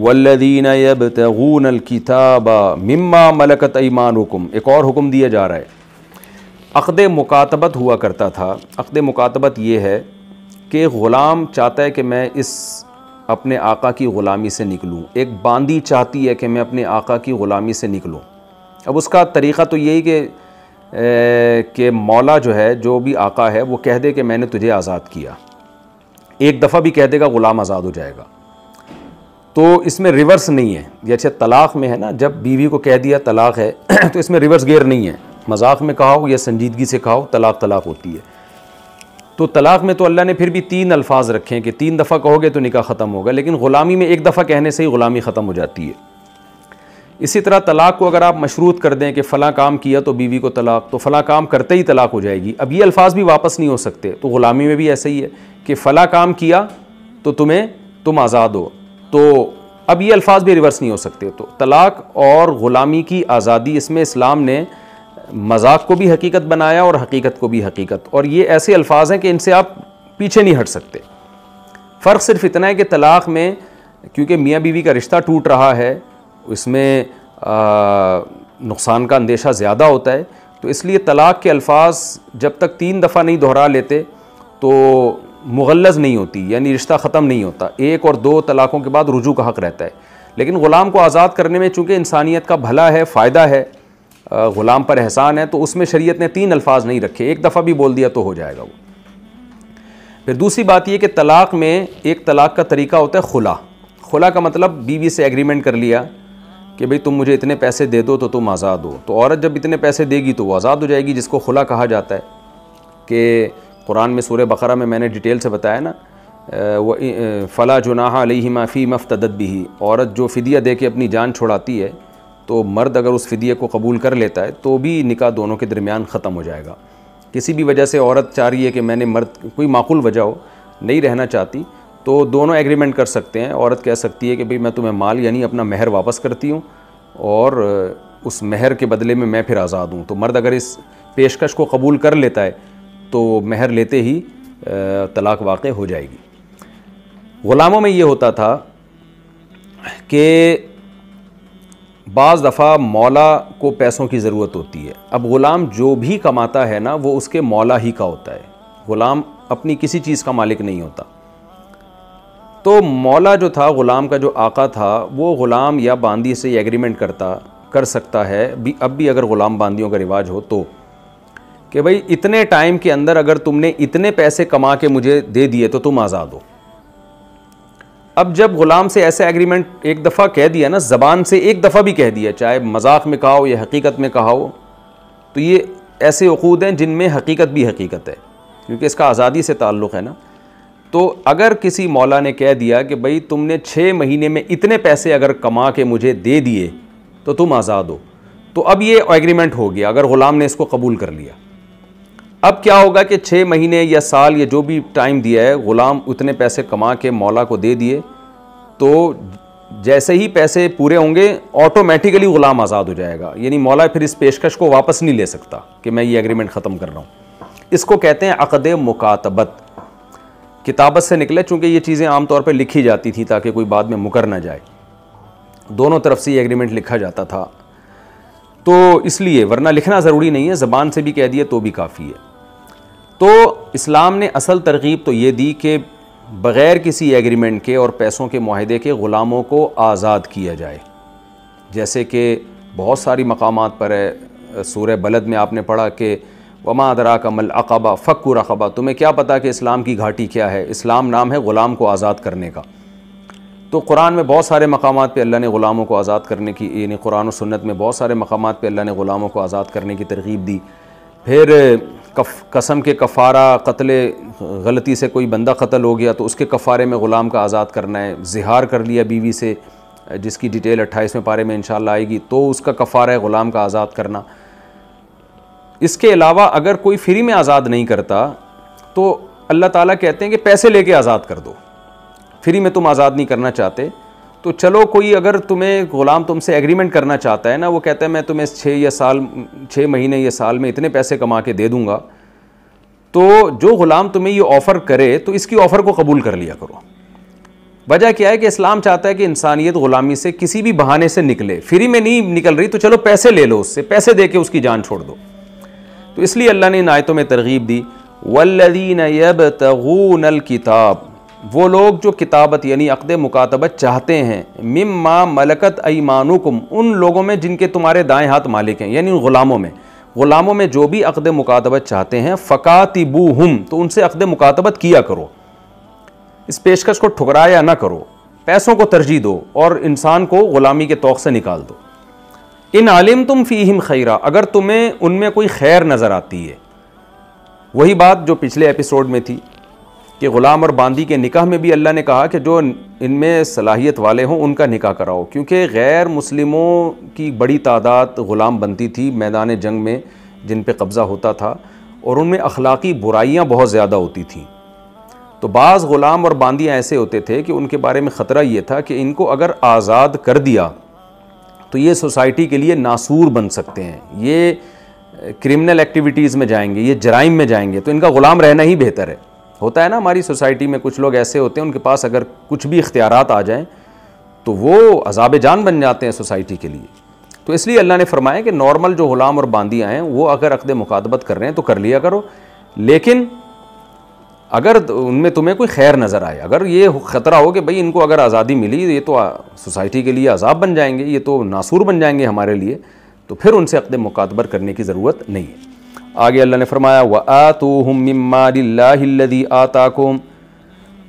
ولدین یبتغون الکتاب مما ملکت ایمانکم ایک اور حکم دیا جا رہا ہے۔ عقد مکاتبت ہوا کرتا تھا۔ عقد مکاتبت یہ ہے کہ غلام چاہتا ہے کہ میں اس اپنے آقا کی غلامی سے نکلوں۔ ایک باندی چاہتی ہے کہ میں اپنے آقا کی غلامی سے نکلوں۔ اب اس کا طریقہ تو یہی کہ کہ مولا جو ہے، جو بھی آقا ہے، وہ کہہ دے کہ میں نے تجھے آزاد کیا۔ ایک دفعہ بھی کہہ دے گا، غلام آزاد ہو جائے گا۔ تو اس میں ریورس نہیں ہے۔ جیسے اچھا طلاق میں ہے نا، جب بیوی کو کہہ دیا طلاق ہے، تو اس میں ریورس گیئر نہیں ہے۔ مذاق میں کہا ہو یا سنجیدگی سے کہا ہو، طلاق طلاق ہوتی ہے۔ تو طلاق میں تو اللہ نے پھر بھی تین الفاظ رکھے ہیں کہ تین دفعہ کہو گے تو نکاح ختم ہوگا، لیکن غلامی میں ایک دفعہ کہنے سے ہی غلامی ختم ہو جاتی ہے۔ اسی طرح طلاق کو اگر آپ مشروط کر دیں کہ فلاں کام کیا تو بیوی کو طلاق، تو فلاں کام کرتے ہی طلاق ہو جائے گی۔ اب یہ الفاظ بھی واپس نہیں ہو سکتے، تو غلامی میں بھی ایسا ہی ہے کہ فلاں کام کیا تو تمہیں، تم آزاد ہو۔ تو اب یہ الفاظ بھی ریورس نہیں ہو سکتے۔ تو طلاق اور غلامی کی آزادی، اس میں اسلام نے مذاق کو بھی حقیقت بنایا اور حقیقت کو بھی حقیقت۔ اور یہ ایسے الفاظ ہیں کہ ان سے آپ پیچھے نہیں ہٹ سکتے۔ فرق صرف اتنا ہے کہ طلاق میں کیونکہ میاں بیوی کا رشتہ ٹوٹ رہا ہے، اس میں نقصان کا اندیشہ زیادہ ہوتا ہے۔ تو اس لیے طلاق کے الفاظ جب تک تین دفعہ نہیں دہرا لیتے، تو مغلظ نہیں ہوتی یعنی رشتہ ختم نہیں ہوتا۔ ایک اور دو طلاقوں کے بعد رجوع کا حق رہتا ہے۔ لیکن غلام کو آزاد کرنے میں چونکہ انسانیت کا بھلا ہے، فائدہ ہے غلام پر احسان ہے، تو اس میں شریعت نے تین الفاظ نہیں رکھے۔ ایک دفعہ بھی بول دیا تو ہو جائے گا وہ۔ پھر دوسری بات یہ کہ طلاق میں ایک طلاق کا طریقہ ہوتا ہے خلا۔ خلا کا مطلب بیوی سے ایگریمنٹ کر لیا کہ بھئی تم مجھے اتنے پیسے دے دو تو تم آزاد ہو۔ تو عورت جب اتنے پیسے دے گی تو وہ آزاد ہو جائے گی، جس کو خلا کہا جاتا ہے کہ قرآن میں سورہ بقرہ میں میں نے ڈیٹیل سے بتایا نا وہ فلاں جناح علیہ معافی مفتدت بھی عورت جو فدیہ دے کے اپنی جان چھوڑاتی ہے، تو مرد اگر اس فدیے کو قبول کر لیتا ہے، تو بھی نکاح دونوں کے درمیان ختم ہو جائے گا۔ کسی بھی وجہ سے عورت چاہ رہی ہے کہ میں نے مرد، کوئی معقول وجہ ہو، نہیں رہنا چاہتی، تو دونوں ایگریمنٹ کر سکتے ہیں۔ عورت کہہ سکتی ہے کہ بھئی میں تمہیں مال یعنی اپنا مہر واپس کرتی ہوں، اور اس مہر کے بدلے میں میں پھر آزاد ہوں۔ تو مرد اگر اس پیشکش کو قبول کر لیتا ہے تو مہر لیتے ہی طلاق واقع ہو جائے گی۔ غلاموں میں یہ ہوتا تھا کہ بعض دفعہ مولا کو پیسوں کی ضرورت ہوتی ہے۔ اب غلام جو بھی کماتا ہے نا، وہ اس کے مولا ہی کا ہوتا ہے۔ غلام اپنی کسی چیز کا مالک نہیں ہوتا۔ تو مولا جو تھا، غلام کا جو آقا تھا، وہ غلام یا باندی سے ایگریمنٹ کرتا، کر سکتا ہے۔ بھی اب بھی اگر غلام باندیوں کا رواج ہو تو۔ کہ بھائی اتنے ٹائم کے اندر اگر تم نے اتنے پیسے کما کے مجھے دے دیے تو تم آزاد ہو۔ اب جب غلام سے ایسے ایگریمنٹ ایک دفعہ کہہ دیا نا، زبان سے ایک دفعہ بھی کہہ دیا، چاہے مذاق میں کہا ہو یا حقیقت میں کہا ہو، تو یہ ایسے عقود ہیں جن میں حقیقت بھی حقیقت ہے، کیونکہ اس کا آزادی سے تعلق ہے نا۔ تو اگر کسی مولا نے کہہ دیا کہ بھائی تم نے چھ مہینے میں اتنے پیسے اگر کما کے مجھے دے دیے تو تم آزاد ہو۔ تو اب یہ ایگریمنٹ ہو گیا، اگر غلام نے اس کو قبول کر لیا۔ اب کیا ہوگا کہ چھ مہینے یا سال یا جو بھی ٹائم دیا ہے، غلام اتنے پیسے کما کے مولا کو دے دیے، تو جیسے ہی پیسے پورے ہوں گے آٹومیٹیکلی غلام آزاد ہو جائے گا۔ یعنی مولا پھر اس پیشکش کو واپس نہیں لے سکتا کہ میں یہ ایگریمنٹ ختم کر رہا ہوں۔ اس کو کہتے ہیں عقد مکاتبت۔ کتابت سے نکلے، چونکہ یہ چیزیں عام طور پہ لکھی جاتی تھیں تاکہ کوئی بعد میں مکر نہ جائے۔ دونوں طرف سے یہ ایگریمنٹ لکھا جاتا تھا۔ تو اس لیے، ورنہ لکھنا ضروری نہیں ہے، زبان سے بھی کہہ دیے تو بھی کافی ہے۔ تو اسلام نے اصل ترغیب تو یہ دی کہ بغیر کسی ایگریمنٹ کے اور پیسوں کے معاہدے کے غلاموں کو آزاد کیا جائے۔ جیسے کہ بہت ساری مقامات پر ہے، سورہ بلد میں آپ نے پڑھا کہ وما ادرا کا مل اقبا فکر رقبہ تمہیں کیا پتا کہ اسلام کی گھاٹی کیا ہے؟ اسلام نام ہے غلام کو آزاد کرنے کا۔ تو قرآن میں بہت سارے مقامات پہ اللہ نے غلاموں کو آزاد کرنے کی یعنی قرآن و سنت میں بہت سارے مقامات پہ اللہ نے غلاموں کو آزاد کرنے کی ترغیب دی۔ پھر قسم کے کفارہ، قتل، غلطی سے کوئی بندہ قتل ہو گیا تو اس کے کفارے میں غلام کا آزاد کرنا ہے، زہار کر لیا بیوی سے، جس کی ڈیٹیل اٹھائیسویں پارے میں انشاءاللہ آئے گی، تو اس کا کفارہ ہے غلام کا آزاد کرنا۔ اس کے علاوہ اگر کوئی فری میں آزاد نہیں کرتا تو اللہ تعالیٰ کہتے ہیں کہ پیسے لے کے آزاد کر دو۔ فری میں تم آزاد نہیں کرنا چاہتے۔ تو چلو کوئی اگر تمہیں غلام تم سے ایگریمنٹ کرنا چاہتا ہے نا، وہ کہتا ہے میں تمہیں چھ یا سال، چھ مہینے یا سال میں اتنے پیسے کما کے دے دوں گا۔ تو جو غلام تمہیں یہ آفر کرے، تو اس کی آفر کو قبول کر لیا کرو۔ وجہ کیا ہے کہ اسلام چاہتا ہے کہ انسانیت غلامی سے کسی بھی بہانے سے نکلے۔ فری میں نہیں نکل رہی، تو چلو پیسے لے لو اس سے، پیسے دے کے اس کی جان چھوڑ دو۔ تو اس لیے اللہ نے ان آیتوں میں ترغیب دی والذین یبتغون الکتاب وہ لوگ جو کتابت یعنی عقد مکاتبت چاہتے ہیں، مما ملکت ایمانکم، ان لوگوں میں جن کے تمہارے دائیں ہاتھ مالک ہیں یعنی ان غلاموں میں۔ غلاموں میں جو بھی عقد مکاتبت چاہتے ہیں، فقاتبوہم، تو ان سے عقد مکاتبت کیا کرو۔ اس پیشکش کو ٹھکرایا نہ کرو۔ پیسوں کو ترجیح دو اور انسان کو غلامی کے توق سے نکال دو۔ ان عالم تم فیہم خیرہ اگر تمہیں ان میں کوئی خیر نظر آتی ہے۔ وہی بات جو پچھلے ایپیسوڈ میں تھی۔ کہ غلام اور باندی کے نکاح میں بھی اللہ نے کہا کہ جو ان میں صلاحیت والے ہوں ان کا نکاح کراؤ، کیونکہ غیر مسلموں کی بڑی تعداد غلام بنتی تھی میدان جنگ میں جن پہ قبضہ ہوتا تھا، اور ان میں اخلاقی برائیاں بہت زیادہ ہوتی تھیں۔ تو بعض غلام اور باندیاں ایسے ہوتے تھے کہ ان کے بارے میں خطرہ یہ تھا کہ ان کو اگر آزاد کر دیا تو یہ سوسائٹی کے لیے ناسور بن سکتے ہیں۔ یہ کرمنل ایکٹیویٹیز میں جائیں گے، یہ جرائم میں جائیں گے، تو ان کا غلام رہنا ہی بہتر ہے۔ ہوتا ہے نا، ہماری سوسائٹی میں کچھ لوگ ایسے ہوتے ہیں، ان کے پاس اگر کچھ بھی اختیارات آ جائیں تو وہ عذاب جان بن جاتے ہیں سوسائٹی کے لیے۔ تو اس لیے اللہ نے فرمایا کہ نارمل جو غلام اور باندیاں ہیں، وہ اگر عقد مقادبت کر رہے ہیں تو کر لیا کرو۔ لیکن اگر ان میں تمہیں کوئی خیر نظر آئے، اگر یہ خطرہ ہو کہ بھئی ان کو اگر آزادی ملی، یہ تو سوسائٹی کے لیے عذاب بن جائیں گے، یہ تو ناسور بن جائیں گے ہمارے لیے، تو پھر ان سے عقد مقادبر کرنے کی ضرورت نہیں ہے۔ آگے اللہ نے فرمایا، وَآتُوهُم مِّن اللَّهِ الَّذِي آتَاكُمْ۔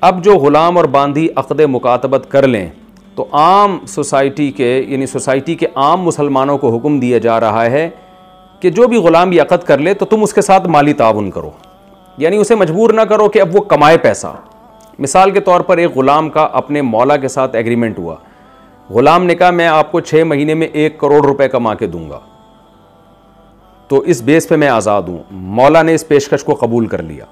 اب جو غلام اور باندھی عقد مکاتبت کر لیں، تو عام سوسائٹی کے یعنی سوسائٹی کے عام مسلمانوں کو حکم دیا جا رہا ہے کہ جو بھی غلام یہ عقد کر لے، تو تم اس کے ساتھ مالی تعاون کرو۔ یعنی اسے مجبور نہ کرو کہ اب وہ کمائے پیسہ۔ مثال کے طور پر ایک غلام کا اپنے مولا کے ساتھ ایگریمنٹ ہوا۔ غلام نے کہا، میں آپ کو چھ مہینے میں ایک کروڑ روپے کما کے دوں گا۔ تو اس بیس پہ میں آزاد ہوں۔ مولا نے اس پیشکش کو قبول کر لیا۔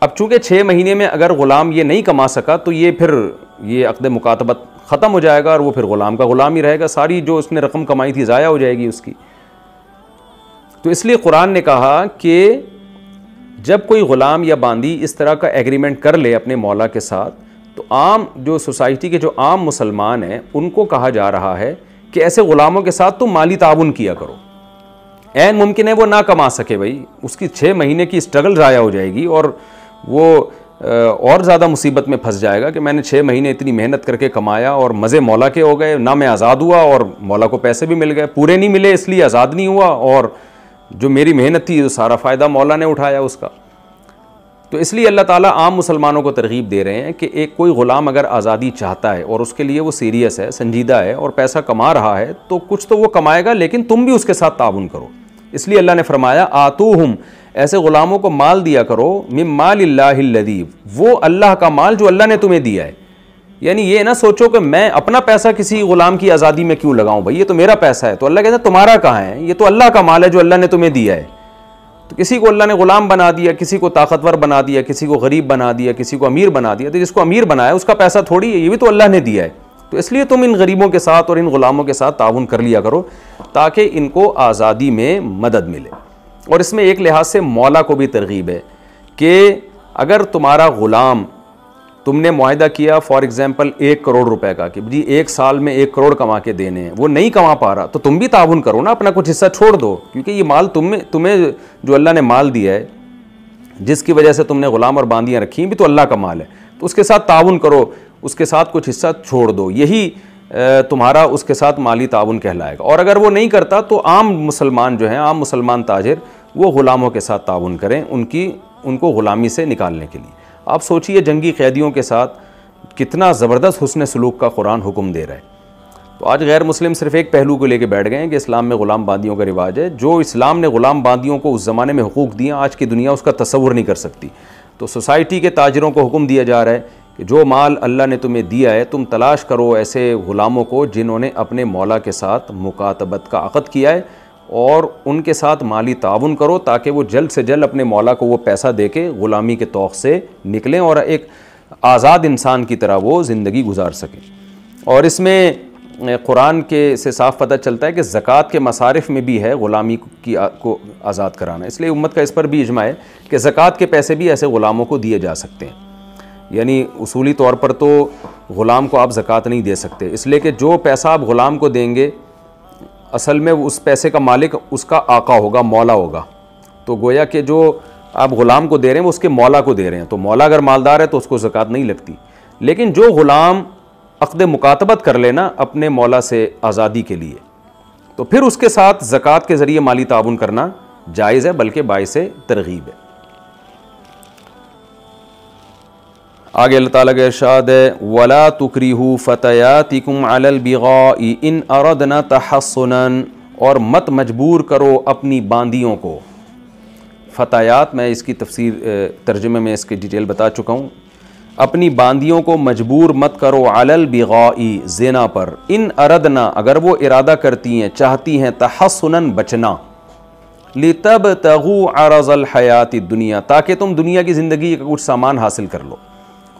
اب چونکہ چھ مہینے میں اگر غلام یہ نہیں کما سکا تو یہ پھر یہ عقد مکاتبت ختم ہو جائے گا اور وہ پھر غلام کا غلام ہی رہے گا۔ ساری جو اس نے رقم کمائی تھی ضائع ہو جائے گی اس کی۔ تو اس لیے قرآن نے کہا کہ جب کوئی غلام یا باندی اس طرح کا ایگریمنٹ کر لے اپنے مولا کے ساتھ، تو عام جو سوسائٹی کے جو عام مسلمان ہیں، ان کو کہا جا رہا ہے کہ ایسے غلاموں کے ساتھ تم مالی تعاون کیا کرو۔ این ممکن ہے وہ نہ کما سکے بھائی۔ اس کی چھ مہینے کی اسٹرگل ضائع ہو جائے گی اور وہ اور زیادہ مصیبت میں پھنس جائے گا کہ میں نے چھ مہینے اتنی محنت کر کے کمایا اور مزے مولا کے ہو گئے، نہ میں آزاد ہوا اور مولا کو پیسے بھی مل گئے۔ پورے نہیں ملے، اس لیے آزاد نہیں ہوا اور جو میری محنت تھی سارا فائدہ مولا نے اٹھایا اس کا۔ تو اس لیے اللہ تعالیٰ عام مسلمانوں کو ترغیب دے رہے ہیں کہ ایک کوئی غلام اگر آزادی چاہتا ہے اور اس کے لیے وہ سیریس ہے، سنجیدہ ہے اور پیسہ کما رہا ہے، تو کچھ تو وہ کمائے گا، لیکن تم بھی اس کے ساتھ تعاون کرو۔ اس لیے اللہ نے فرمایا آتو ایسے غلاموں کو مال دیا کرو مم مال اللہ الدیب وہ اللہ کا مال جو اللہ نے تمہیں دیا ہے۔ یعنی یہ نہ سوچو کہ میں اپنا پیسہ کسی غلام کی آزادی میں کیوں لگاؤں، بھائی، یہ تو میرا پیسہ ہے۔ تو اللہ کہتا ہے، تمہارا کہاں ہے؟ یہ تو اللہ کا مال ہے جو اللہ نے تمہیں دیا ہے۔ تو کسی کو اللہ نے غلام بنا دیا، کسی کو طاقتور بنا دیا، کسی کو غریب بنا دیا، کسی کو امیر بنا دیا، تو جس کو امیر بنایا، اس کا پیسہ تھوڑی ہے، یہ بھی تو اللہ نے دیا ہے۔ تو اس لیے تم ان غریبوں کے ساتھ اور ان غلاموں کے ساتھ تعاون کر لیا کرو تاکہ ان کو آزادی میں مدد ملے۔ اور اس میں ایک لحاظ سے مولا کو بھی ترغیب ہے کہ اگر تمہارا غلام تم نے معاہدہ کیا، فار ایگزامپل ایک کروڑ روپے کا کہ جی ایک سال میں ایک کروڑ کما کے دینے ہیں، وہ نہیں کما پا رہا تو تم بھی تعاون کرو نا، اپنا کچھ حصہ چھوڑ دو۔ کیونکہ یہ مال تم میں، تمہیں جو اللہ نے مال دیا ہے، جس کی وجہ سے تم نے غلام اور باندیاں رکھی بھی تو اللہ کا مال ہے۔ تو اس کے ساتھ تعاون کرو۔ اس کے ساتھ کچھ حصہ چھوڑ دو۔ یہی تمہارا اس کے ساتھ مالی تعاون کہلائے گا۔ اور اگر وہ نہیں کرتا تو عام مسلمان جو ہیں، عام مسلمان تاجر، وہ غلاموں کے ساتھ تعاون کریں ان کی، ان کو غلامی سے نکالنے کے لیے۔ آپ سوچئے جنگی قیدیوں کے ساتھ کتنا زبردست حسن سلوک کا قرآن حکم دے رہا ہے۔ تو آج غیر مسلم صرف ایک پہلو کو لے کے بیٹھ گئے ہیں کہ اسلام میں غلام باندیوں کا رواج ہے۔ جو اسلام نے غلام باندیوں کو اس زمانے میں حقوق دیا آج کی دنیا اس کا تصور نہیں کر سکتی۔ تو سوسائٹی کے تاجروں کو حکم دیا جا رہا ہے کہ جو مال اللہ نے تمہیں دیا ہے، تم تلاش کرو ایسے غلاموں کو جنہوں نے اپنے مولا کے ساتھ مکاتبت کا عقد کیا ہے اور ان کے ساتھ مالی تعاون کرو تاکہ وہ جلد سے جلد اپنے مولا کو وہ پیسہ دے کے غلامی کے توق سے نکلیں اور ایک آزاد انسان کی طرح وہ زندگی گزار سکیں اور اس میں قرآن کے سے صاف پتہ چلتا ہے کہ زکوٰۃ کے مصارف میں بھی ہے غلامی کی کو آزاد کرانا۔ اس لیے امت کا اس پر بھی اجماع ہے کہ زکوٰۃ کے پیسے بھی ایسے غلاموں کو دیے جا سکتے ہیں۔ یعنی اصولی طور پر تو غلام کو آپ زکوٰۃ نہیں دے سکتے۔ اس لیے کہ جو پیسہ آپ غلام کو دیں گے، اصل میں اس پیسے کا مالک اس کا آقا ہوگا، مولا ہوگا۔ تو گویا کہ جو آپ غلام کو دے رہے ہیں، وہ اس کے مولا کو دے رہے ہیں۔ تو مولا اگر مالدار ہے تو اس کو زکوٰۃ نہیں لگتی۔ لیکن جو غلام عقد مکاتبت کر لینا اپنے مولا سے آزادی کے لیے، تو پھر اس کے ساتھ زکوٰۃ کے ذریعے مالی تعاون کرنا جائز ہے، بلکہ باعث ترغیب ہے۔ آگے اللہ تعالیٰ کے ارشاد ہے، ولا تکریہ فتحاتکم علی البغاء ان اردنا تحصنا اور مت مجبور کرو اپنی باندیوں کو۔ فتحات میں اس کی تفسیر ترجمے میں اس کی ڈیٹیل بتا چکا ہوں۔ اپنی باندیوں کو مجبور مت کرو علی البغاء زنا پر۔ ان اردنا اگر وہ ارادہ کرتی ہیں، چاہتی ہیں تحصنا بچنا۔ لتب تغو عرض الحیات دنیا تاکہ تم دنیا کی زندگی کا کچھ سامان حاصل کر لو۔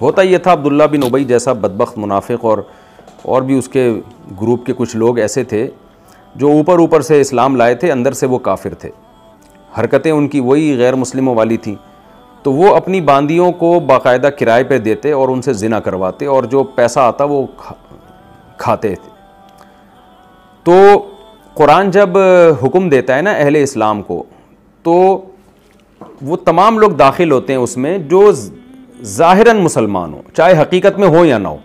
ہوتا یہ تھا عبداللہ بن ابئی جیسا بدبخت منافق اور اور بھی اس کے گروپ کے کچھ لوگ ایسے تھے جو اوپر اوپر سے اسلام لائے تھے، اندر سے وہ کافر تھے۔ حرکتیں ان کی وہی غیر مسلموں والی تھیں۔ تو وہ اپنی باندیوں کو باقاعدہ کرائے پہ دیتے اور ان سے زنا کرواتے اور جو پیسہ آتا وہ کھاتے تھے۔ تو قرآن جب حکم دیتا ہے نا اہل اسلام کو، تو وہ تمام لوگ داخل ہوتے ہیں اس میں جو ظاہراً مسلمان ہو چاہے حقیقت میں ہو یا نہ ہو۔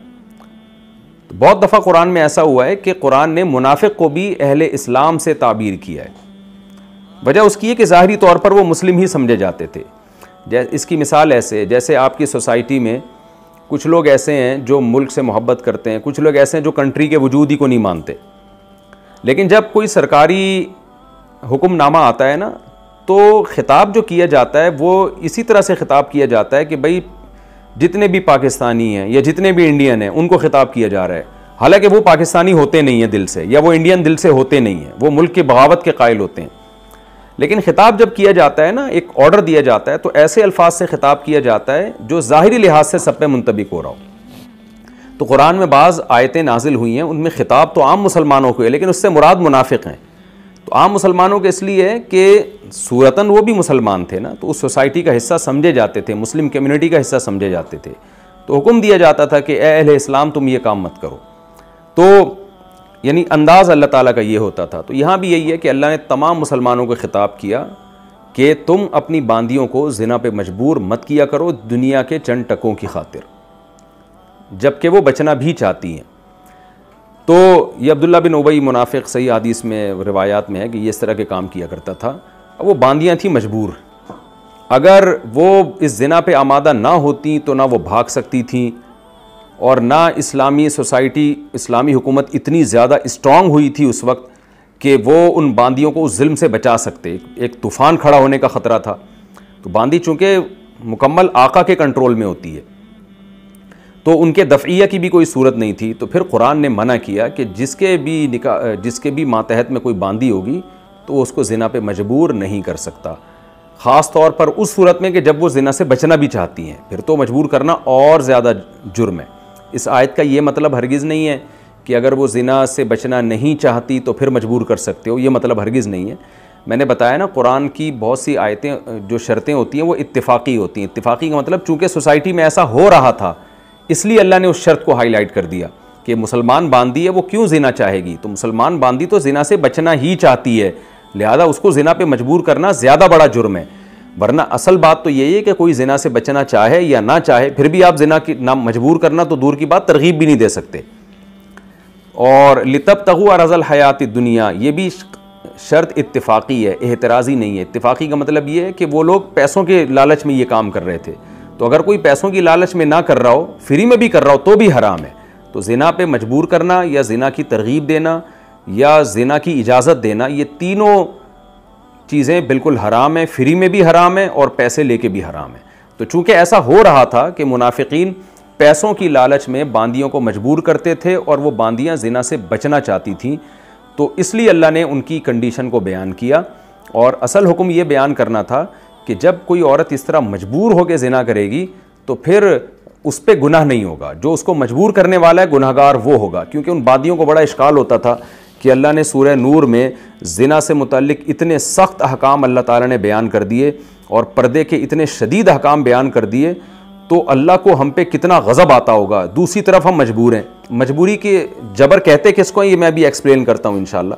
بہت دفعہ قرآن میں ایسا ہوا ہے کہ قرآن نے منافق کو بھی اہل اسلام سے تعبیر کیا ہے۔ وجہ اس کی ہے کہ ظاہری طور پر وہ مسلم ہی سمجھے جاتے تھے۔ اس کی مثال ایسے جیسے آپ کی سوسائٹی میں کچھ لوگ ایسے ہیں جو ملک سے محبت کرتے ہیں، کچھ لوگ ایسے ہیں جو کنٹری کے وجود ہی کو نہیں مانتے۔ لیکن جب کوئی سرکاری حکم نامہ آتا ہے نا، تو خطاب جو کیا جاتا ہے، وہ اسی طرح سے خطاب کیا جاتا ہے کہ بھائی جتنے بھی پاکستانی ہیں یا جتنے بھی انڈین ہیں، ان کو خطاب کیا جا رہا ہے۔ حالانکہ وہ پاکستانی ہوتے نہیں ہیں دل سے، یا وہ انڈین دل سے ہوتے نہیں ہیں، وہ ملک کی بغاوت کے قائل ہوتے ہیں۔ لیکن خطاب جب کیا جاتا ہے نا، ایک آرڈر دیا جاتا ہے، تو ایسے الفاظ سے خطاب کیا جاتا ہے جو ظاہری لحاظ سے سب پہ منطبق ہو رہا ہو۔ تو قرآن میں بعض آیتیں نازل ہوئی ہیں، ان میں خطاب تو عام مسلمانوں کو ہے، لیکن اس سے مراد منافق ہیں۔ تو عام مسلمانوں کے اس لیے کہ صورتاً وہ بھی مسلمان تھے نا، تو اس سوسائٹی کا حصہ سمجھے جاتے تھے، مسلم کمیونٹی کا حصہ سمجھے جاتے تھے۔ تو حکم دیا جاتا تھا کہ اے اہل اسلام، تم یہ کام مت کرو۔ تو یعنی انداز اللہ تعالیٰ کا یہ ہوتا تھا۔ تو یہاں بھی یہی ہے کہ اللہ نے تمام مسلمانوں کو خطاب کیا کہ تم اپنی باندیوں کو زنا پہ مجبور مت کیا کرو، دنیا کے چند ٹکوں کی خاطر۔ جبکہ وہ بچنا بھی چاہتی ہیں۔ تو یہ عبداللہ بن ابئی منافق صحیح حدیث میں، روایات میں ہے کہ یہ اس طرح کے کام کیا کرتا تھا۔ وہ باندیاں تھیں مجبور۔ اگر وہ اس زنا پہ آمادہ نہ ہوتی تو نہ وہ بھاگ سکتی تھیں اور نہ اسلامی سوسائٹی، اسلامی حکومت اتنی زیادہ اسٹرانگ ہوئی تھی اس وقت کہ وہ ان باندیوں کو اس ظلم سے بچا سکتے۔ ایک طوفان کھڑا ہونے کا خطرہ تھا۔ تو باندی چونکہ مکمل آقا کے کنٹرول میں ہوتی ہے، تو ان کے دفعیہ کی بھی کوئی صورت نہیں تھی۔ تو پھر قرآن نے منع کیا کہ جس کے بھی نکاح، جس کے بھی ماتحت میں کوئی باندی ہوگی تو وہ اس کو زنا پہ مجبور نہیں کر سکتا۔ خاص طور پر اس صورت میں کہ جب وہ زنا سے بچنا بھی چاہتی ہیں، پھر تو مجبور کرنا اور زیادہ جرم ہے۔ اس آیت کا یہ مطلب ہرگز نہیں ہے کہ اگر وہ زنا سے بچنا نہیں چاہتی تو پھر مجبور کر سکتے ہو، یہ مطلب ہرگز نہیں ہے۔ میں نے بتایا نا، قرآن کی بہت سی آیتیں، جو شرطیں ہوتی ہیں، وہ اتفاقی ہوتی ہیں۔ اتفاقی کا مطلب چونکہ سوسائٹی میں ایسا ہو رہا تھا، اس لیے اللہ نے اس شرط کو ہائی لائٹ کر دیا۔ کہ مسلمان باندھی ہے، وہ کیوں زنا چاہے گی؟ تو مسلمان باندھی تو زنا سے بچنا ہی چاہتی ہے، لہذا اس کو زنا پہ مجبور کرنا زیادہ بڑا جرم ہے۔ ورنہ اصل بات تو یہی ہے کہ کوئی زنا سے بچنا چاہے یا نہ چاہے، پھر بھی آپ زنا کی نہ مجبور کرنا تو دور کی بات، ترغیب بھی نہیں دے سکتے۔ اور لطب تغو رض الحیات دنیا یہ بھی شرط اتفاقی ہے احتراضی نہیں ہے۔ اتفاقی کا مطلب یہ ہے کہ وہ لوگ پیسوں کے لالچ میں یہ کام کر رہے تھے۔ تو اگر کوئی پیسوں کی لالچ میں نہ کر رہا ہو، فری میں بھی کر رہا ہو، تو بھی حرام ہے۔ تو زنا پہ مجبور کرنا یا زنا کی ترغیب دینا یا زنا کی اجازت دینا، یہ تینوں چیزیں بالکل حرام ہیں، فری میں بھی حرام ہیں اور پیسے لے کے بھی حرام ہیں۔ تو چونکہ ایسا ہو رہا تھا کہ منافقین پیسوں کی لالچ میں باندیوں کو مجبور کرتے تھے اور وہ باندیاں زنا سے بچنا چاہتی تھیں، تو اس لیے اللہ نے ان کی کنڈیشن کو بیان کیا۔ اور اصل حکم یہ بیان کرنا تھا کہ جب کوئی عورت اس طرح مجبور ہو کے زنا کرے گی، تو پھر اس پہ گناہ نہیں ہوگا۔ جو اس کو مجبور کرنے والا ہے گناہ گار وہ ہوگا۔ کیونکہ ان بادیوں کو بڑا اشکال ہوتا تھا کہ اللہ نے سورہ نور میں زنا سے متعلق اتنے سخت احکام اللہ تعالیٰ نے بیان کر دیے اور پردے کے اتنے شدید احکام بیان کر دیے، تو اللہ کو ہم پہ کتنا غضب آتا ہوگا۔ دوسری طرف ہم مجبور ہیں۔ مجبوری کے جبر کہتے کس کو ہیں؟ یہ میں بھی ایکسپلین کرتا ہوں انشاءاللہ۔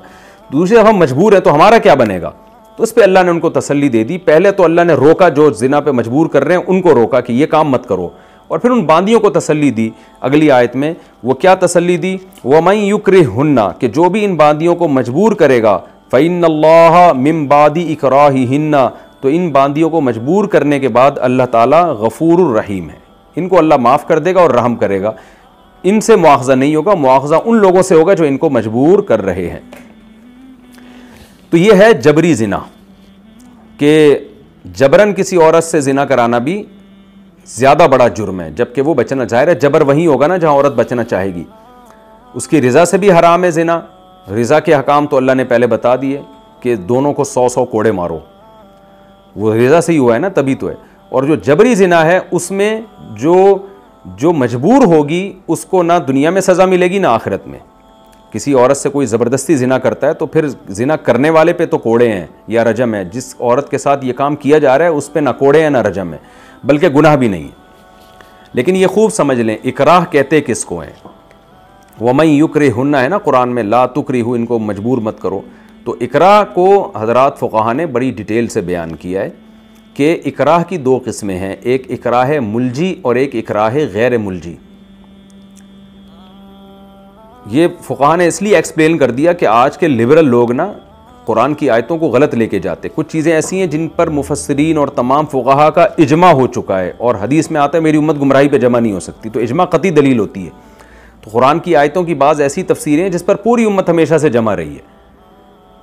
دوسری طرف ہم مجبور ہیں تو ہمارا کیا بنے گا؟ تو اس پہ اللہ نے ان کو تسلی دے دی۔ پہلے تو اللہ نے روکا، جو زنا پہ مجبور کر رہے ہیں، ان کو روکا کہ یہ کام مت کرو۔ اور پھر ان باندیوں کو تسلی دی۔ اگلی آیت میں، وہ کیا تسلی دی؟ وہ میں ہننا کہ جو بھی ان باندیوں کو مجبور کرے گا فعین اللہ ممبادی اکراہ ہننا تو ان باندیوں کو مجبور کرنے کے بعد اللہ تعالیٰ غفور الرحیم ہے۔ ان کو اللہ معاف کر دے گا اور رحم کرے گا۔ ان سے مواخذہ نہیں ہوگا، مواخذہ ان لوگوں سے ہوگا جو ان کو مجبور کر رہے ہیں۔ تو یہ ہے جبری زنا، کہ جبرن کسی عورت سے زنا کرانا بھی زیادہ بڑا جرم ہے، جبکہ وہ بچنا چاہ رہا ہے، جبر وہیں ہوگا نا جہاں عورت بچنا چاہے گی۔ اس کی رضا سے بھی حرام ہے زنا۔ رضا کے حکام تو اللہ نے پہلے بتا دیے کہ دونوں کو سو سو کوڑے مارو۔ وہ رضا سے ہی ہوا ہے نا، تبھی تو ہے۔ اور جو جبری زنا ہے، اس میں جو جو مجبور ہوگی، اس کو نہ دنیا میں سزا ملے گی، نہ آخرت میں۔ کسی عورت سے کوئی زبردستی زنا کرتا ہے، تو پھر زنا کرنے والے پہ تو کوڑے ہیں یا رجم ہے۔ جس عورت کے ساتھ یہ کام کیا جا رہا ہے، اس پہ نہ کوڑے ہیں، نہ رجم ہے۔ بلکہ گناہ بھی نہیں۔ لیکن یہ خوب سمجھ لیں، اکراہ کہتے کس کو ہیں؟ وہ میں ہننا ہے نا قرآن میں، لا تکری ہو ان کو مجبور مت کرو۔ تو اقراء کو حضرات فقہ نے بڑی ڈیٹیل سے بیان کیا ہے کہ اقراء کی دو قسمیں ہیں، ایک اقراء ہے ملجی اور ایک اقراء ہے غیر ملجی۔ یہ فقہ نے اس لیے ایکسپلین کر دیا کہ آج کے لبرل لوگ نا قرآن کی آیتوں کو غلط لے کے جاتے۔ کچھ چیزیں ایسی ہیں جن پر مفسرین اور تمام فقہا کا اجماع ہو چکا ہے اور حدیث میں آتا ہے، میری امت گمراہی پہ جمع نہیں ہو سکتی۔ تو اجماع قطعی دلیل ہوتی ہے۔ تو قرآن کی آیتوں کی بعض ایسی تفسیریں جس پر پوری امت ہمیشہ سے جمع رہی ہے۔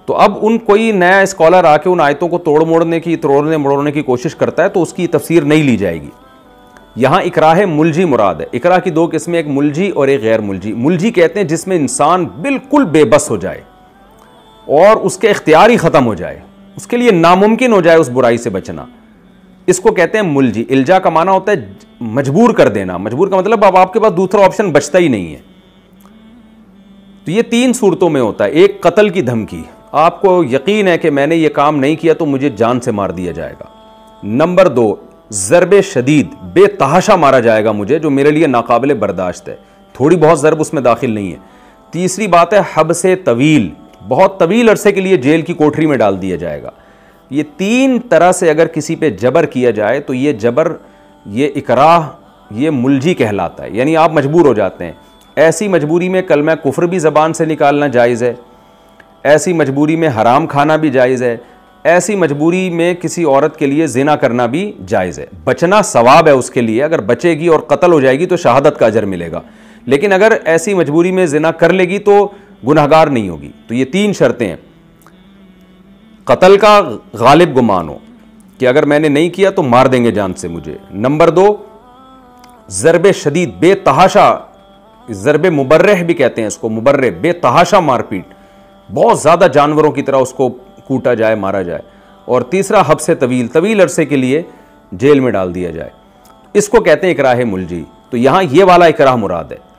تو اب ان کوئی نیا اسکالر آ کے ان آیتوں کو توڑ موڑنے کی توڑنے مڑوڑنے کی کوشش کرتا ہے تو اس کی تفسیر نہیں لی جائے گی۔ یہاں اقراہ ملجی مراد ہے۔ اقراء کی دو قسمیں، ایک ملجی اور ایک غیر ملجی ملجی کہتے ہیں جس میں انسان بالکل بے بس ہو جائے۔ اور اس کے اختیار ہی ختم ہو جائے۔ اس کے لیے ناممکن ہو جائے اس برائی سے بچنا۔ اس کو کہتے ہیں ملجی۔ الجا کا معنی ہوتا ہے مجبور کر دینا۔ مجبور کا مطلب اب آپ کے پاس دوسرا آپشن بچتا ہی نہیں ہے۔ تو یہ تین صورتوں میں ہوتا ہے۔ ایک قتل کی دھمکی۔ آپ کو یقین ہے کہ میں نے یہ کام نہیں کیا تو مجھے جان سے مار دیا جائے گا۔ نمبر دو، ضرب شدید۔ بے تحاشا مارا جائے گا مجھے جو میرے لیے ناقابل برداشت ہے۔ تھوڑی بہت ضرب اس میں داخل نہیں ہے۔ تیسری بات ہے حب سے طویل۔ بہت طویل عرصے کے لیے جیل کی کوٹری میں ڈال دیا جائے گا۔ یہ تین طرح سے اگر کسی پہ جبر کیا جائے تو یہ جبر، یہ اقراہ یہ ملجی کہلاتا ہے۔ یعنی آپ مجبور ہو جاتے ہیں۔ ایسی مجبوری میں کلمہ کفر بھی زبان سے نکالنا جائز ہے۔ ایسی مجبوری میں حرام کھانا بھی جائز ہے۔ ایسی مجبوری میں کسی عورت کے لیے زنا کرنا بھی جائز ہے۔ بچنا ثواب ہے اس کے لیے۔ اگر بچے گی اور قتل ہو جائے گی تو شہادت کا اجر ملے گا۔ لیکن اگر ایسی مجبوری میں زنا کر لے گی تو گناہ گار نہیں ہوگی۔ تو یہ تین شرطیں ہیں۔ قتل کا غالب گمان ہو کہ اگر میں نے نہیں کیا تو مار دیں گے جان سے مجھے۔ نمبر دو، ضرب شدید، بے تحاشا، ضرب مبرح بھی کہتے ہیں اس کو، مبرح، بے تحاشا مار پیٹ۔ بہت زیادہ جانوروں کی طرح اس کو کوٹا جائے، مارا جائے۔ اور تیسرا حب سے طویل طویل عرصے کے لیے جیل میں ڈال دیا جائے۔ اس کو کہتے ہیں اکراہ ملجی۔ تو یہاں یہ والا اکراہ مراد ہے۔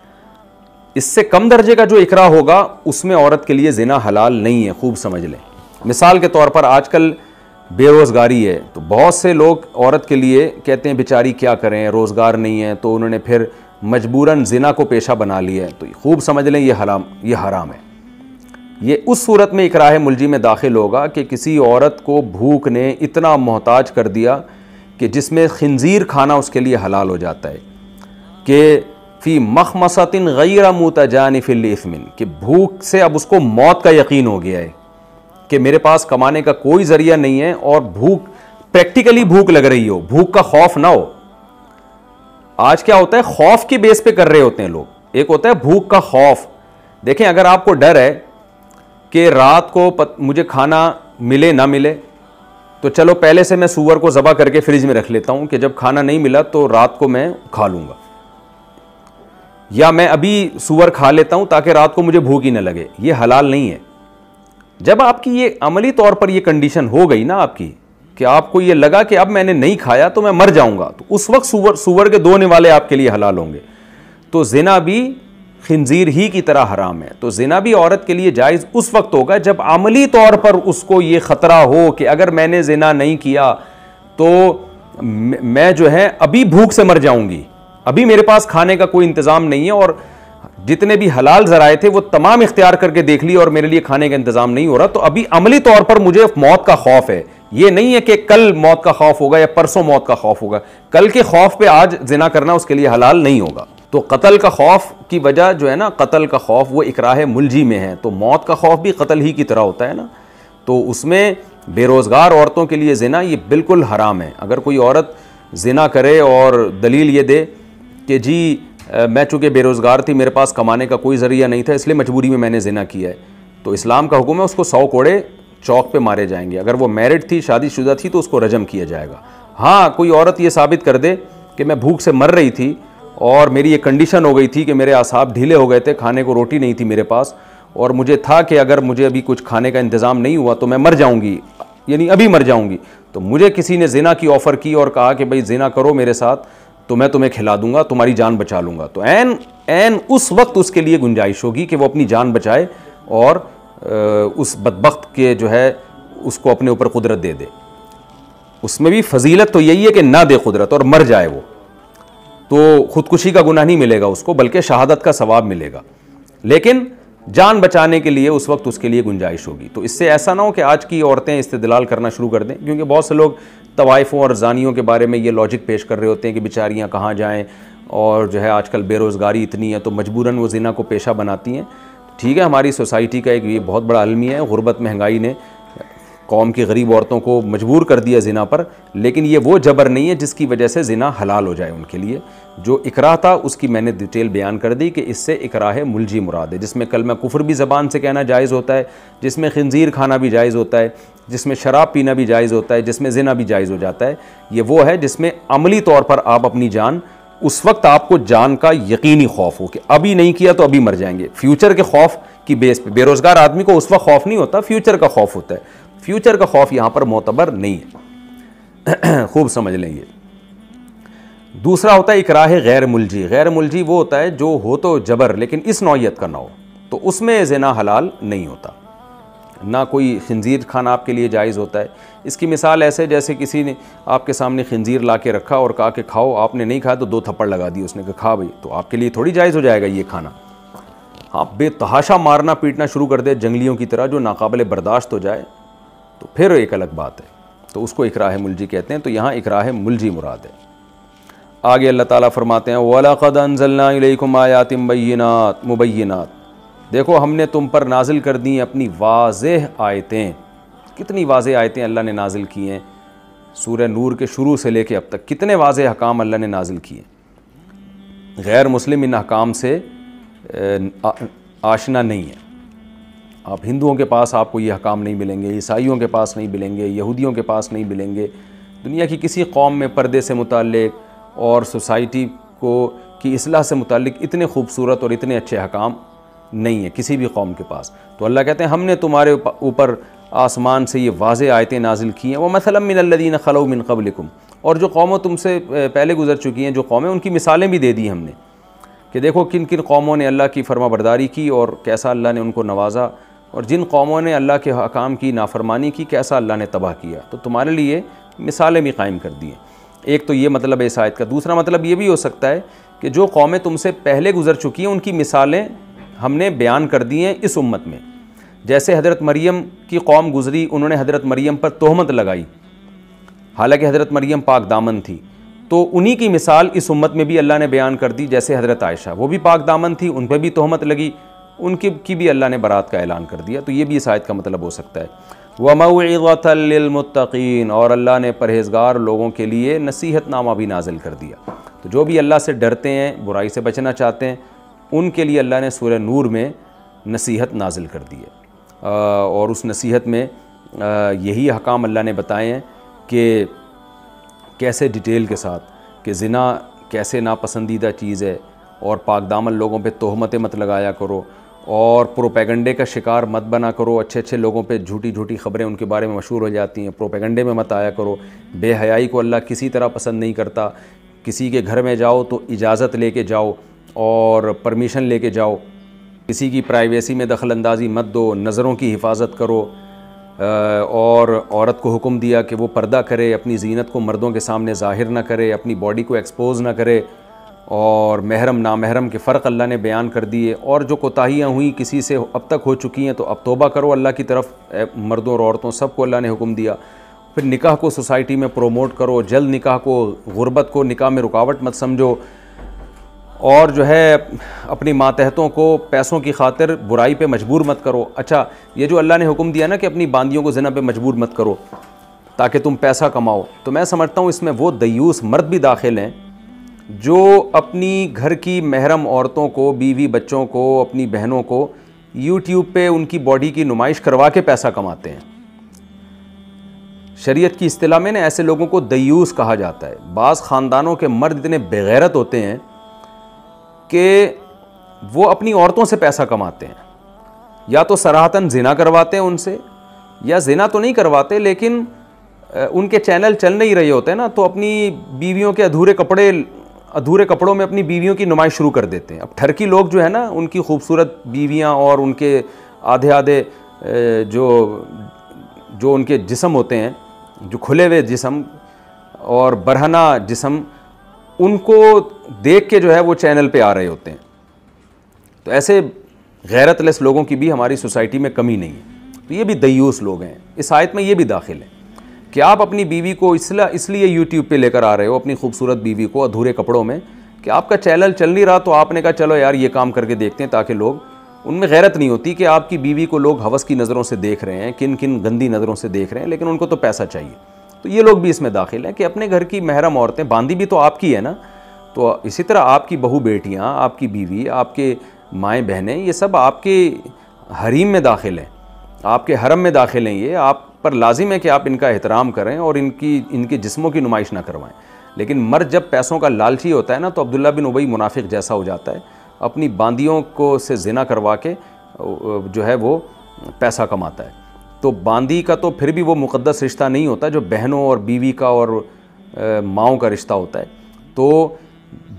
اس سے کم درجے کا جو اکراہ ہوگا، اس میں عورت کے لیے زنا حلال نہیں ہے، خوب سمجھ لیں۔ مثال کے طور پر آج کل بے روزگاری ہے، تو بہت سے لوگ عورت کے لیے کہتے ہیں، بیچاری کیا کریں، روزگار نہیں ہے، تو انہوں نے پھر مجبوراً زنا کو پیشہ بنا لیا ہے۔ تو خوب سمجھ لیں، یہ حرام یہ حرام ہے۔ یہ اس صورت میں اقراہ ملجی میں داخل ہوگا کہ کسی عورت کو بھوک نے اتنا محتاج کر دیا کہ جس میں خنزیر کھانا اس کے لیے حلال ہو جاتا ہے کہ فی مخمصن غیر متجان فلفمن کہ بھوک سے اب اس کو موت کا یقین ہو گیا ہے، کہ میرے پاس کمانے کا کوئی ذریعہ نہیں ہے اور بھوک پریکٹیکلی بھوک لگ رہی ہو، بھوک کا خوف نہ ہو۔ آج کیا ہوتا ہے، خوف کی بیس پہ کر رہے ہوتے ہیں لوگ۔ ایک ہوتا ہے بھوک کا خوف۔ دیکھیں، اگر آپ کو ڈر ہے کہ رات کو مجھے کھانا ملے نہ ملے، تو چلو پہلے سے میں سور کو ذبح کر کے فریج میں رکھ لیتا ہوں کہ جب کھانا نہیں ملا تو رات کو میں کھا لوں گا۔ یا میں ابھی سور کھا لیتا ہوں تاکہ رات کو مجھے بھوک ہی نہ لگے۔ یہ حلال نہیں ہے۔ جب آپ کی یہ عملی طور پر یہ کنڈیشن ہو گئی نا آپ کی کہ آپ کو یہ لگا کہ اب میں نے نہیں کھایا تو میں مر جاؤں گا، تو اس وقت سور سور کے دو نوالے آپ کے لیے حلال ہوں گے۔ تو زنا بھی خنزیر ہی کی طرح حرام ہے۔ تو زنا بھی عورت کے لیے جائز اس وقت ہوگا جب عملی طور پر اس کو یہ خطرہ ہو کہ اگر میں نے زنا نہیں کیا تو میں جو ہے ابھی بھوک سے مر جاؤں گی۔ ابھی میرے پاس کھانے کا کوئی انتظام نہیں ہے اور جتنے بھی حلال ذرائع تھے وہ تمام اختیار کر کے دیکھ لی اور میرے لیے کھانے کا انتظام نہیں ہو رہا۔ تو ابھی عملی طور پر مجھے موت کا خوف ہے۔ یہ نہیں ہے کہ کل موت کا خوف ہوگا یا پرسوں موت کا خوف ہوگا۔ کل کے خوف پہ آج زنا کرنا اس کے لیے حلال نہیں ہوگا۔ تو قتل کا خوف کی وجہ جو ہے نا، قتل کا خوف وہ اکراہ ملجی میں ہے۔ تو موت کا خوف بھی قتل ہی کی طرح ہوتا ہے نا۔ تو اس میں بے روزگار عورتوں کے لیے زنا یہ بالکل حرام ہے۔ اگر کوئی عورت زنا کرے اور دلیل یہ دے کہ جی میں چونکہ بے روزگار تھی، میرے پاس کمانے کا کوئی ذریعہ نہیں تھا، اس لیے مجبوری میں میں نے زنا کیا ہے۔ تو اسلام کا حکم ہے، اس کو سو کوڑے چوک پہ مارے جائیں گے۔ اگر وہ میرڈ تھی، شادی شدہ تھی، تو اس کو رجم کیا جائے گا۔ ہاں کوئی عورت یہ ثابت کر دے کہ میں بھوک سے مر رہی تھی اور میری یہ کنڈیشن ہو گئی تھی کہ میرے اعصاب ڈھیلے ہو گئے تھے، کھانے کو روٹی نہیں تھی میرے پاس، اور مجھے تھا کہ اگر مجھے ابھی کچھ کھانے کا انتظام نہیں ہوا تو میں مر جاؤں گی یعنی ابھی مر جاؤں گی۔ تو مجھے کسی نے زنا کی آفر کی اور کہا کہ بھائی زنا کرو میرے ساتھ تو میں تمہیں کھلا دوں گا، تمہاری جان بچا لوں گا۔ تو این این اس وقت اس کے لیے گنجائش ہوگی کہ وہ اپنی جان بچائے اور اس بدبخت کے جو ہے، اس کو اپنے اوپر قدرت دے دے۔ اس میں بھی فضیلت تو یہی ہے کہ نہ دے قدرت اور مر جائے وہ۔ تو خودکشی کا گناہ نہیں ملے گا اس کو، بلکہ شہادت کا ثواب ملے گا۔ لیکن جان بچانے کے لیے اس وقت اس کے لیے گنجائش ہوگی۔ تو اس سے ایسا نہ ہو کہ آج کی عورتیں استدلال کرنا شروع کر دیں، کیونکہ بہت سے لوگ طوائفوں اور زانیوں کے بارے میں یہ لاجک پیش کر رہے ہوتے ہیں کہ بیچاریاں کہاں جائیں اور جو ہے آج کل بے روزگاری اتنی ہے تو مجبوراً وہ زنا کو پیشہ بناتی ہیں۔ ٹھیک ہے، ہماری سوسائٹی کا ایک یہ بہت بڑا المیہ ہے، غربت مہنگائی نے قوم کی غریب عورتوں کو مجبور کر دیا زنا پر، لیکن یہ وہ جبر نہیں ہے جس کی وجہ سے زنا حلال ہو جائے ان کے لیے۔ جو اقراء تھا، اس کی میں نے ڈیٹیل بیان کر دی کہ اس سے اقراء ملجی مراد ہے، جس میں کلمہ کفر بھی زبان سے کہنا جائز ہوتا ہے، جس میں خنزیر کھانا بھی جائز ہوتا ہے۔ جس میں شراب پینا بھی جائز ہوتا ہے، جس میں زنا بھی جائز ہو جاتا ہے، یہ وہ ہے جس میں عملی طور پر آپ اپنی جان، اس وقت آپ کو جان کا یقینی خوف ہو کہ ابھی نہیں کیا تو ابھی مر جائیں گے۔ فیوچر کے خوف کی بیس پہ، بے روزگار آدمی کو اس وقت خوف نہیں ہوتا، فیوچر کا خوف ہوتا ہے۔ فیوچر کا خوف یہاں پر معتبر نہیں ہے۔ خوب سمجھ لیں گے۔ دوسرا ہوتا ہے اکراہ غیر ملجی غیر ملجی وہ ہوتا ہے جو ہو تو جبر، لیکن اس نوعیت کا نہ ہو۔ تو اس میں زنا حلال نہیں ہوتا۔ نہ کوئی خنزیر کھانا آپ کے لیے جائز ہوتا ہے۔ اس کی مثال ایسے جیسے کسی نے آپ کے سامنے خنزیر لا کے رکھا اور کہا کہ کھاؤ، آپ نے نہیں کھایا تو دو تھپڑ لگا دی، اس نے کہا کھا بھائی، تو آپ کے لیے تھوڑی جائز ہو جائے گا یہ کھانا۔ ہاں بے تحاشا مارنا پیٹنا شروع کر دے جنگلیوں کی طرح جو ناقابل برداشت ہو جائے، تو پھر ایک الگ بات ہے۔ تو اس کو اکراہ ملجی کہتے ہیں، تو یہاں اکراہ ملجی مراد ہے۔ آگے اللہ تعالیٰ فرماتے ہیں، وَلَقَدْ أَنزَلْنَا إِلَيْكُمْ آيَاتٍ بَيِّنَاتٍ مُبَيِّنَاتٍ۔ دیکھو، ہم نے تم پر نازل کر دیں اپنی واضح آیتیں۔ کتنی واضح آیتیں اللہ نے نازل کی ہیں؟ سورہ نور کے شروع سے لے کے اب تک کتنے واضح حکام اللہ نے نازل کیے؟ غیر مسلم ان حکام سے آشنا نہیں ہے۔ آپ ہندوؤں کے پاس آپ کو یہ حکام نہیں ملیں گے، عیسائیوں کے پاس نہیں ملیں گے، یہودیوں کے پاس نہیں ملیں گے۔ دنیا کی کسی قوم میں پردے سے متعلق اور سوسائٹی کو، کی اصلاح سے متعلق اتنے خوبصورت اور اتنے اچھے حکام نہیں ہیں کسی بھی قوم کے پاس۔ تو اللہ کہتے ہیں، ہم نے تمہارے اوپر آسمان سے یہ واضح آیتیں نازل کی ہیں۔ وہ مثلا من الدین خلو من قبلکم اور جو قوموں تم سے پہلے گزر چکی ہیں، جو قومیں، ان کی مثالیں بھی دے دی ہم نے کہ دیکھو کن کن قوموں نے اللہ کی فرما برداری کی اور کیسا اللہ نے ان کو نوازا۔ اور جن قوموں نے اللہ کے حکام کی نافرمانی کی، کیسا اللہ نے تباہ کیا۔ تو تمہارے لیے مثالیں بھی قائم کر دی ہیں۔ ایک تو یہ مطلب ہے اس آیت کا۔ دوسرا مطلب یہ بھی ہو سکتا ہے کہ جو قومیں تم سے پہلے گزر چکی ہیں، ان کی مثالیں ہم نے بیان کر دی ہیں اس امت میں۔ جیسے حضرت مریم کی قوم گزری، انہوں نے حضرت مریم پر تہمت لگائی۔ حالانکہ حضرت مریم پاک دامن تھی۔ تو انہی کی مثال اس امت میں بھی اللہ نے بیان کر دی، جیسے حضرت عائشہ۔ وہ بھی پاک دامن تھی، ان پہ بھی تہمت لگی، ان کی کی بھی اللہ نے برات کا اعلان کر دیا۔ تو یہ بھی اس آیت کا مطلب ہو سکتا ہے۔ وَمَوْعِظَةً لِّلْمُتَّقِينَ، اور اللہ نے پرہیزگار لوگوں کے لیے نصیحت نامہ بھی نازل کر دیا۔ تو جو بھی اللہ سے ڈرتے ہیں، برائی سے بچنا چاہتے ہیں ان کے لیے اللہ نے سورہ نور میں نصیحت نازل کر دی ہے۔ اور اس نصیحت میں یہی حکام اللہ نے بتائے ہیں کہ کیسے ڈیٹیل کے ساتھ، کہ زنا کیسے ناپسندیدہ چیز ہے، اور پاک دامن لوگوں پہ تہمتیں مت لگایا کرو، اور پروپیگنڈے کا شکار مت بنا کرو۔ اچھے اچھے لوگوں پہ جھوٹی جھوٹی خبریں ان کے بارے میں مشہور ہو جاتی ہیں، پروپیگنڈے میں مت آیا کرو۔ بے حیائی کو اللہ کسی طرح پسند نہیں کرتا۔ کسی کے گھر میں جاؤ تو اجازت لے کے جاؤ۔ اور پرمیشن لے کے جاؤ۔ کسی کی پرائیویسی میں دخل اندازی مت دو، نظروں کی حفاظت کرو۔ اور عورت کو حکم دیا کہ وہ پردہ کرے، اپنی زینت کو مردوں کے سامنے ظاہر نہ کرے، اپنی باڈی کو ایکسپوز نہ کرے۔ اور محرم، نامحرم کے فرق اللہ نے بیان کر دیے۔ اور جو کوتاہیاں ہوئیں، کسی سے اب تک ہو چکی ہیں، تو اب توبہ کرو اللہ کی طرف۔ مردوں اور عورتوں، سب کو اللہ نے حکم دیا۔ پھر نکاح کو سوسائٹی میں پروموٹ کرو۔ جلد نکاح کو، غربت کو نکاح میں رکاوٹ مت سمجھو۔ اور جو ہے اپنی ماتحتوں کو پیسوں کی خاطر برائی پہ مجبور مت کرو۔ اچھا یہ جو اللہ نے حکم دیا نا کہ اپنی باندیوں کو زنا پہ مجبور مت کرو تاکہ تم پیسہ کماؤ، تو میں سمجھتا ہوں اس میں وہ دیوس مرد بھی داخل ہیں جو اپنی گھر کی محرم عورتوں کو، بیوی بچوں کو، اپنی بہنوں کو یوٹیوب پہ ان کی باڈی کی نمائش کروا کے پیسہ کماتے ہیں۔ شریعت کی اصطلاح میں نے ایسے لوگوں کو دیوس کہا جاتا ہے۔ بعض خاندانوں کے مرد اتنے بغیرت ہوتے ہیں کہ وہ اپنی عورتوں سے پیسہ کماتے ہیں۔ یا تو سراہتاً زنا کرواتے ہیں ان سے، یا زنا تو نہیں کرواتے، لیکن ان کے چینل چل نہیں رہے ہوتے ہیں نا، تو اپنی بیویوں کے ادھورے کپڑے، ادھورے کپڑوں میں اپنی بیویوں کی نمائش شروع کر دیتے ہیں۔ اب ٹھرکی لوگ جو ہے نا، ان کی خوبصورت بیویاں اور ان کے آدھے آدھے جو جو ان کے جسم ہوتے ہیں، جو کھلے ہوئے جسم اور برہنہ جسم ان کو دیکھ کے جو ہے وہ چینل پہ آ رہے ہوتے ہیں۔ تو ایسے غیرت لیس لوگوں کی بھی ہماری سوسائٹی میں کمی نہیں ہے۔ تو یہ بھی دیوس لوگ ہیں۔ اس آیت میں یہ بھی داخل ہے کہ آپ اپنی بیوی کو اس لیے یوٹیوب پہ لے کر آ رہے ہو، اپنی خوبصورت بیوی کو ادھورے کپڑوں میں، کہ آپ کا چینل چل نہیں رہا تو آپ نے کہا چلو یار یہ کام کر کے دیکھتے ہیں تاکہ لوگ، ان میں غیرت نہیں ہوتی کہ آپ کی بیوی کو لوگ حوث کی نظروں سے دیکھ رہے ہیں، کن کن گندی نظروں سے دیکھ رہے ہیں، لیکن ان کو تو پیسہ چاہیے۔ تو یہ لوگ بھی اس میں داخل ہیں کہ اپنے گھر کی محرم عورتیں، باندھی بھی تو آپ کی ہے نا، تو اسی طرح آپ کی بہو بیٹیاں، آپ کی بیوی، آپ کے مائیں بہنیں، یہ سب آپ کے حریم میں داخل ہیں۔ آپ کے حرم میں داخل ہیں یہ۔ آپ پر لازم ہے کہ آپ ان کا احترام کریں اور ان کی، ان کے جسموں کی نمائش نہ کروائیں۔ لیکن مرد جب پیسوں کا لالچی ہوتا ہے نا، تو عبداللہ بن ابئی منافق جیسا ہو جاتا ہے۔ اپنی باندیوں کو سے زنا کروا کے، جو ہے وہ پیسہ کماتا ہے۔ تو باندی کا تو پھر بھی وہ مقدس رشتہ نہیں ہوتا جو بہنوں اور بیوی کا اور ماؤں کا رشتہ ہوتا ہے۔ تو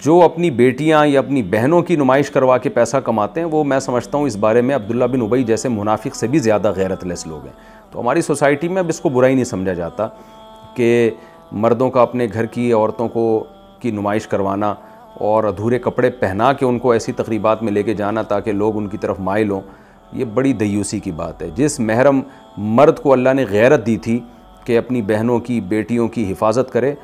جو اپنی بیٹیاں یا اپنی بہنوں کی نمائش کروا کے پیسہ کماتے ہیں، وہ میں سمجھتا ہوں اس بارے میں عبداللہ بن ابئی جیسے منافق سے بھی زیادہ غیرت لیس لوگ ہیں۔ تو ہماری سوسائٹی میں اب اس کو برا ہی نہیں سمجھا جاتا کہ مردوں کا اپنے گھر کی عورتوں کو، کی نمائش کروانا اور ادھورے کپڑے پہنا کے ان کو ایسی تقریبات میں لے کے جانا تاکہ لوگ ان کی طرف مائل ہوں۔ یہ بڑی دیوسی کی بات ہے۔ جس محرم مرد کو اللہ نے غیرت دی تھی کہ اپنی بہنوں کی بیٹیوں کی حفاظت کرے